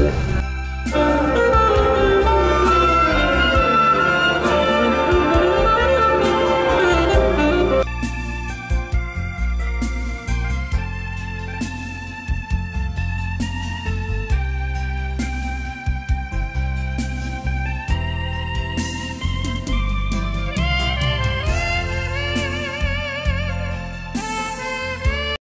Música